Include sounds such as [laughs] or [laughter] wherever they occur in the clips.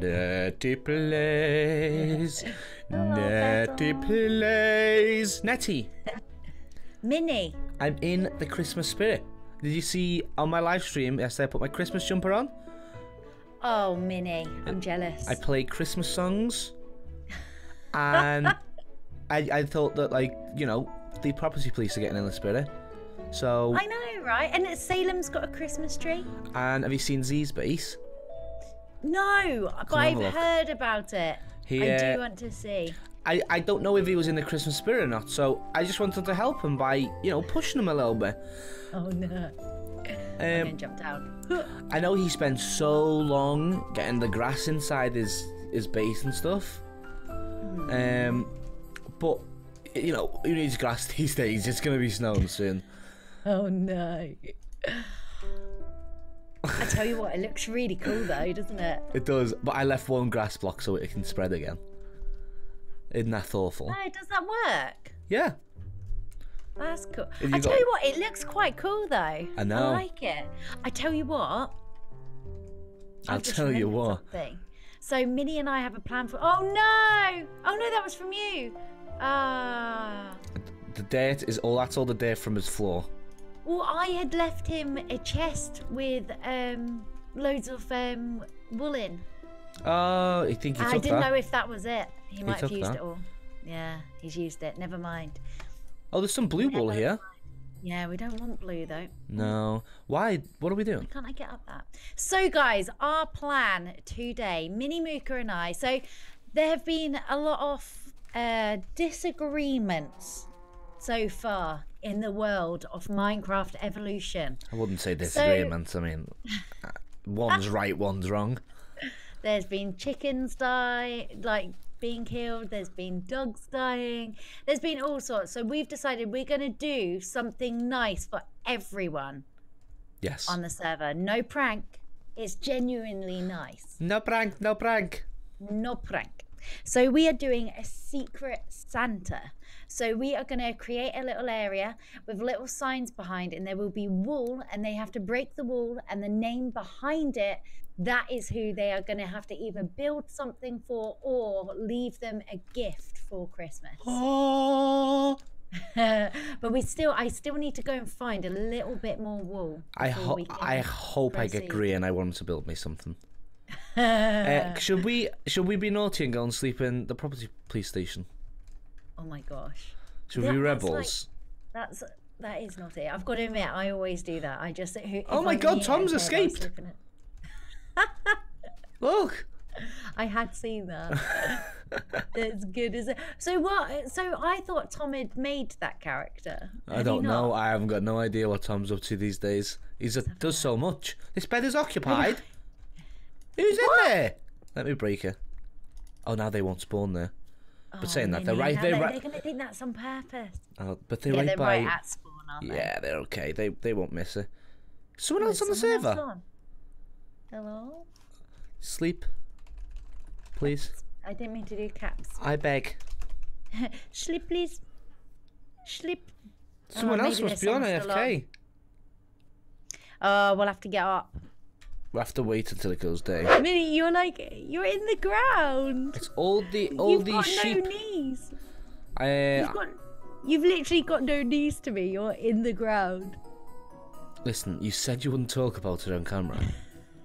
Netty plays. [laughs] Oh, Netty plays. Netty, Minnie. I'm in the Christmas spirit. Did you see on my live stream yesterday I put my Christmas jumper on? Oh, Minnie. I'm jealous. I played Christmas songs. [laughs] And I, I thought that, like, you know, the property police are getting in the spirit. So, I know, right? And Salem's got a Christmas tree. and have you seen Z's base? No, but I've heard about it. He, I uh, do want to see. I, I don't know if he was in the Christmas spirit or not, so I just wanted to help him by, you know, pushing him a little bit. Oh no. Um, jump down. [laughs] I know he spent so long getting the grass inside his his base and stuff. Um, but you know, who needs grass [laughs] these days? It's gonna be snowing soon. Oh no. I tell you what, it looks really cool though, doesn't it? It does, but I left one grass block so it can spread again. Isn't that thoughtful? Oh, does that work? Yeah. That's cool. I you tell you what, it looks quite cool though. I know. I like it. I tell you what. I'll tell you what. Something. So Minnie and I have a plan for. Oh no! Oh no, that was from you. Ah. The dirt is all. That's all the dirt from his floor. Well, I had left him a chest with um loads of um wool in. Oh, I think he I didn't that. know if that was it. He might have used that. it all. Yeah, he's used it. Never mind. Oh, there's some blue wool here. Yeah, we don't want blue though. No. Why? What are we doing? Can't I get up that? So, guys, our plan today, Mini Muka and I. So, there have been a lot of uh, disagreements so far in the world of Minecraft evolution. I wouldn't say disagreements. I mean, uh, one's [laughs] right, one's wrong. There's been chickens die, like being killed. There's been dogs dying. There's been all sorts. So we've decided we're going to do something nice for everyone Yes. on the server. No prank. It's genuinely nice. No prank. No prank. No prank. So we are doing a secret Santa. So we are going to create a little area with little signs behind, and there will be wool, and they have to break the wool and the name behind it. That is who they are going to have to either build something for or leave them a gift for Christmas. Oh. [laughs] but we still, I still need to go and find a little bit more wool. I. I hope I get proceed. grey and I want him to build me something. [laughs] uh, should we? Should we be naughty and go and sleep in the property police station? Oh my gosh. To be that's like- rebels? That's that is not it. I've got to admit, I always do that. I just who, Oh my I'm God, Tom's a escaped. it. [laughs] Look. I had seen that. [laughs] That's good, is it? So what? So I thought Tom had made that character. I don't know. I haven't got no idea what Tom's up to these days. He's a, does so much. This bed is occupied. Who's in there? Let me break it. Oh, now they won't spawn there. Oh, but saying that, they're right. They're they- right. They're gonna think that's on purpose. Oh, but they're Yeah, right they're by. right at spawn, aren't they? Yeah, they're okay. They they won't miss it. Someone else on the Someone else server. on. Hello. Sleep, please. I didn't mean to do caps. I beg. [laughs] Sleep, please. Sleep. Someone Oh, else must be on someone still on. AFK. Oh, we'll have to get up. We'll have to wait until it goes day. Minnie, you're like you're in the ground. It's all the all You've these sheep. no knees. Uh, You've got, you've literally got no knees to me. You're in the ground. listen, you said you wouldn't talk about it on camera.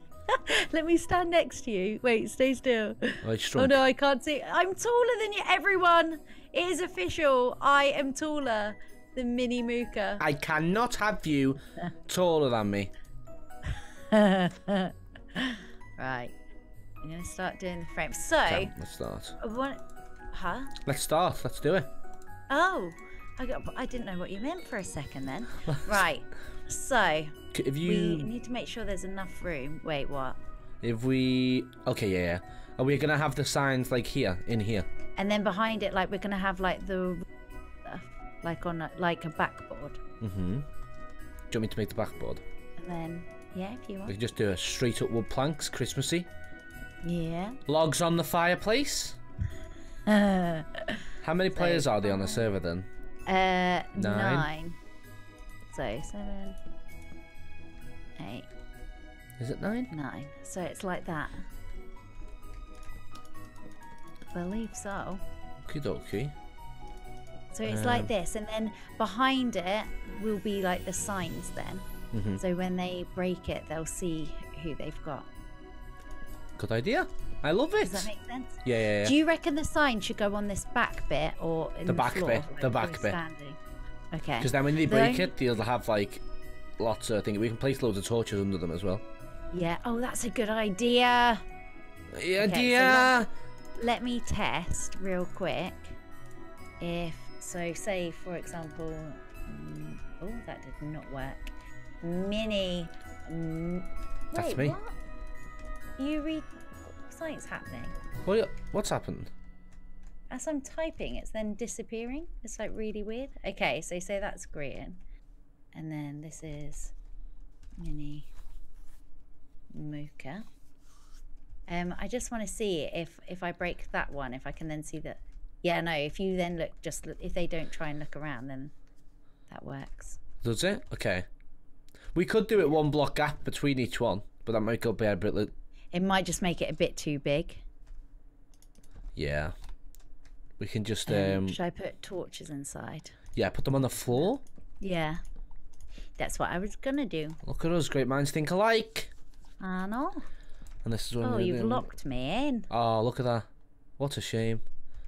[laughs] Let me stand next to you. Wait, stay still. I Oh no, I can't see. I'm taller than you, everyone. It is official. I am taller than Mini Muka. I cannot have you taller than me. [laughs] Right. I'm gonna start doing the frame. So, Okay, let's start. I want, huh? Let's start. Let's do it. Oh, I got. I didn't know what you meant for a second then. [laughs] right. So If we you, need to make sure there's enough room. Wait, what? if we, okay, yeah, yeah. Are we gonna have the signs like here, in here? And then behind it, like we're gonna have like the, like on a, like a backboard, Mm-hmm. Do you want me to make the backboard? and then yeah, if you want. We can just do a straight up wood planks, Christmassy. Yeah. Logs on the fireplace. [laughs] How many players are there on the server then? Uh, nine. So seven, eight, Is it nine? nine. So it's like that. believe so. Okie dokie. So it's Um, like this, and then behind it will be like the signs then. Mhm. So when they break it, they'll see who they've got. Good idea. I love it. Does that make sense? yeah, yeah, yeah. Do you reckon the sign should go on this back bit or in The the, back floor, bit, the back bit. Standing? Okay. Because then when they The break only- it, they'll have like lots of things. We can place loads of torches under them as well. Yeah. Oh, that's a good idea. Yeah, so dear. Let me test real quick. If so, say for example, mm, oh, that did not work. Mini. Mm, That's wait, me. What? You read something's happening. What, what's happened? As I'm typing, it's then disappearing. It's like really weird. Okay, so say that's Grian, and then this is Mini Muka. Um, I just want to see if if I break that one, if I can then see that. Yeah, no. If you then look, just look, if they don't try and look around, then that works. Does it? Okay. We could do it one block gap between each one, but that might go be a bit. It might just make it a bit too big. yeah. We can just Um, um should I put torches inside? yeah put them on the floor. Yeah, that's what I was gonna do. Look at us, great minds think alike. I know. And this is what Oh, you've doing. locked me in. Oh, look at that. What a shame.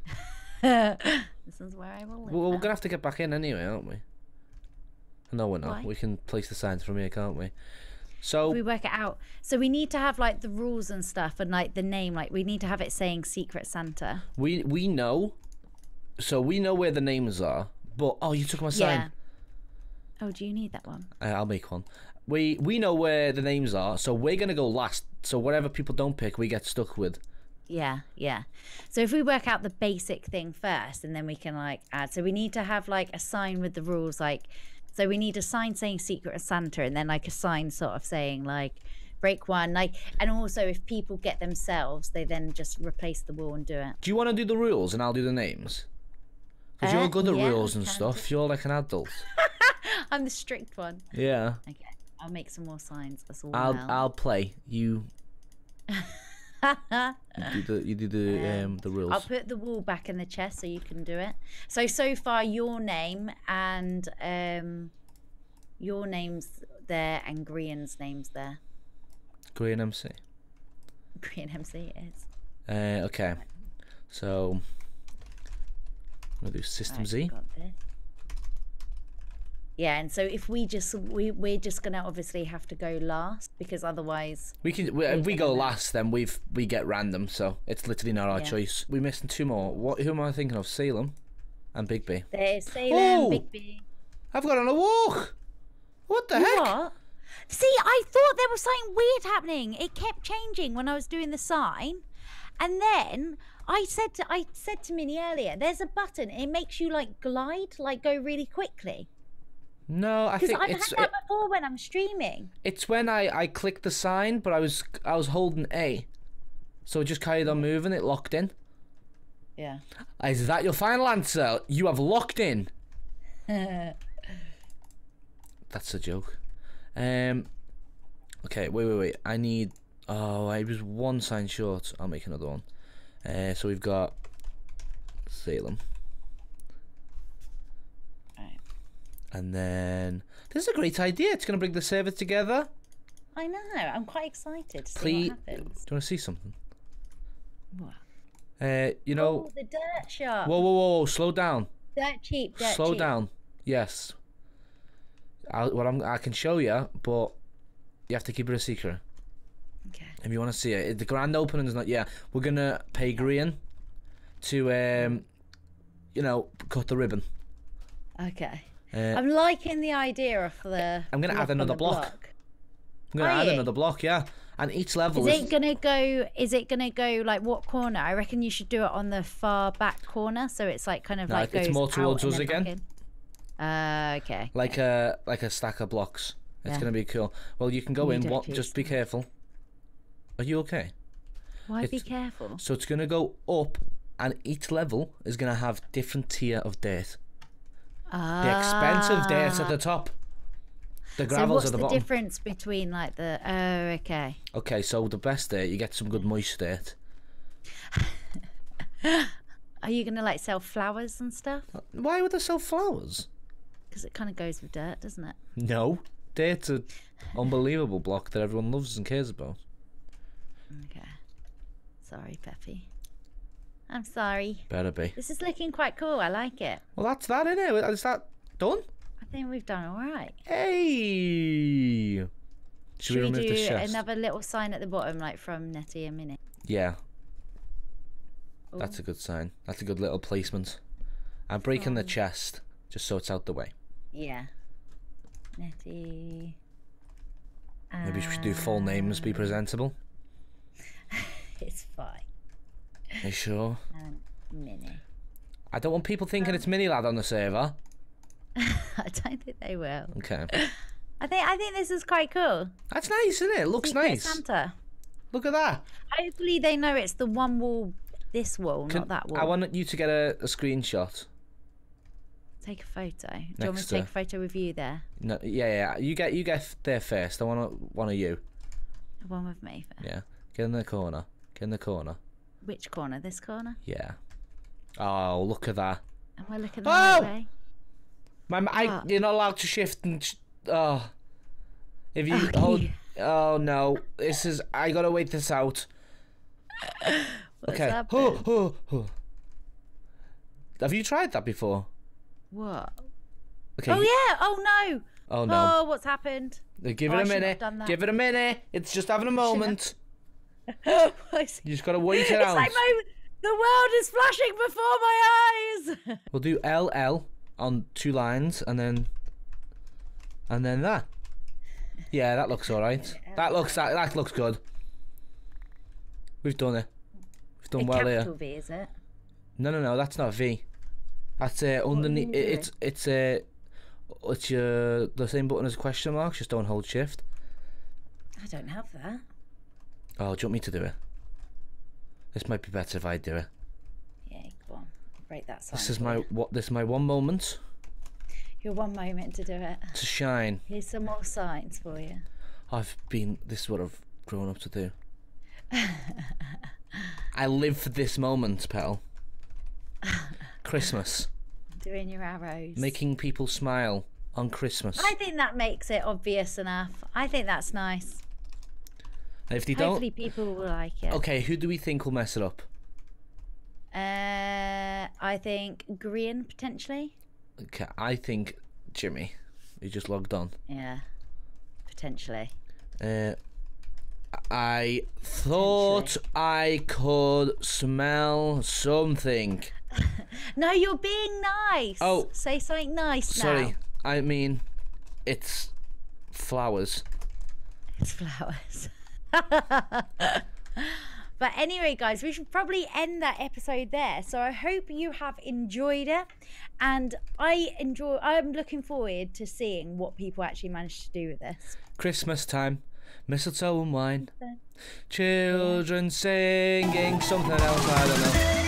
[laughs] this is where I will live. Well, we're gonna have to get back in anyway, aren't we? No, we're not. Why? We can place the signs from here, can't we? So we work it out. So we need to have like the rules and stuff, and like the name. Like we need to have it saying Secret Santa. we we know. So we know where the names are, but oh, you took my sign. Yeah. Oh, do you need that one? Uh, I'll make one. We we know where the names are, so we're gonna go last. So whatever people don't pick, we get stuck with. Yeah, yeah. So if we work out the basic thing first, and then we can like add. So we need to have like a sign with the rules, like. So we need a sign saying Secret of Santa, and then like a sign sort of saying like break one, like, and also if people get themselves, they then just replace the wall and do it. Do you want to do the rules and I'll do the names? Because Uh, you're good at yeah, rules and stuff. You're like an adult. [laughs] I'm the strict one. yeah. Okay, I'll make some more signs as well. I'll I'll play. You. [laughs] you do the you do the [laughs] um the rules. I'll put the wall back in the chest so you can do it. So so far your name and um your name's there and Grian's name's there. Green MC. Grian MC is. Uh, okay. So. I'm gonna do System Right, Z. Yeah, and so if we just we we're just gonna obviously have to go last because otherwise We can. We, if we go last, then we've we get random. So it's literally not our Yeah. choice. We're missing two more. What? Who am I thinking of? Salem, and Big B. there's Salem, Oh! Big B. I've got on a walk. What the heck? What? See, I thought there was something weird happening. It kept changing when I was doing the sign, and then I said to I said to Minnie earlier, "There's a button. It makes you like glide, like go really quickly." No, I think I've it's had that before when I'm streaming. it's when I I clicked the sign, but I was I was holding A, so it just carried on moving. It locked in. Yeah. Is that your final answer? You have locked in. [laughs] That's a joke. Um. Okay, wait, wait, wait. I need. Oh, I was one sign short. I'll make another one. Uh, so we've got Salem, Right. And then this is a great idea. It's gonna bring the server together. I know. I'm quite excited to see Please, what do you want to see something? What? Uh, you know. Oh, the dirt shop. Whoa, whoa, whoa, whoa! Slow down. Dirt cheap. Dirt Slow cheap. down. Yes. I well, I'm, I can show you, but you have to keep it a secret. Okay. If you want to see it, the grand opening is not yet. We're gonna pay Grian to, um, you know, cut the ribbon. Okay. Uh, I'm liking the idea of the. I'm gonna add block on another the block. I'm gonna are add you? another block, yeah. And each level Is is. it gonna go? Is it gonna go like what corner? I reckon you should do it on the far back corner, so it's like kind of No, like it's goes more towards us again. Uh, okay. like a like a stack of blocks. It's Yeah. gonna be cool. Well, you can go We in. What? Just be careful. Are you okay? Why be careful? So it's gonna go up, and each level is gonna have different tier of dirt. Ah. The expensive dirt at the top. The So gravels what's at the, the bottom. difference between like the? Oh, okay. Okay, so the best dirt, you get some good moist dirt. [laughs] Are you gonna like sell flowers and stuff? Why would I sell flowers? Because it kind of goes with dirt, doesn't it? No. Dirt's an unbelievable block that everyone loves and cares about. Okay. Sorry, Peppy. I'm sorry. Better be. This is looking quite cool. I like it. Well, that's that, innit? Is that done? I think we've done all right. Hey! Should, Should we we do this chest? another little sign at the bottom, like from Netty and Minnie? Yeah, Ooh. that's a good sign. That's a good little placement. I'm breaking the Um, chest just so it's out the way. Yeah. Netty. Maybe we should do full names, be presentable. [laughs] It's fine. Are you sure? And Minnie. I don't want people thinking it's um. Mini Lad on the server. [laughs] I don't think they will. Okay. [laughs] I think I think this is quite cool. That's nice, isn't it? It looks Secret nice. Santa. Look at that. Hopefully they know it's the one wall, this wall, Can- not that wall. I want you to get a, a screenshot. Take a photo. Do you want me Next to take a photo with you there? No, yeah, yeah. You get you get there first. I want one of you. One with me. First. Yeah. Get in the corner. Get in the corner. Which corner? This corner? Yeah. Oh, look at that. Am I looking the Oh! right way? My, I, What? you're not allowed to shift and. Sh- oh. If you Okay. hold. Oh no. This is. I gotta wait this out. [laughs] Okay. Oh, oh, oh. Have you tried that before? What? Okay. Oh yeah! Oh no! Oh no. Oh, what's happened? Give Oh, it I a minute. Give it a minute. It's just having a moment. [laughs] You just gotta wait it out. like my, the world is flashing before my eyes. [laughs] We'll do LL on two lines and then and then that. Yeah, that looks alright. [laughs] That looks that, that looks good. We've done it. We've done a well capital here. V, is it? No, no, no, that's not V. That's uh, underneath. you It's it's uh, it's your the same button as question marks. Just don't hold shift. I don't have that. Oh, do you want me to do it? This might be better if I do it. Yeah, go on. Break that sign. This is my what? This is my one moment Your one moment to do it. to shine. Here's some more signs for you. I've been. This is what I've grown up to do. [laughs] I live for this moment, pal. Christmas, Doing your arrows. making people smile on Christmas. I think that makes it obvious enough. I think that's nice. If they Hopefully, don't, people will like it. okay, who do we think will mess it up? Uh, I think Grian potentially. Okay, I think Jimmy, He just logged on. Yeah, potentially. Uh, I thought I could smell something. [laughs] No, you're being nice. Oh. say something nice now. Sorry, now. I mean, it's flowers. It's flowers. [laughs] [laughs] but anyway, guys, we should probably end that episode there. So I hope you have enjoyed it, and I enjoy. I'm looking forward to seeing what people actually manage to do with this. Christmas time, mistletoe and wine, children singing something else. I don't know.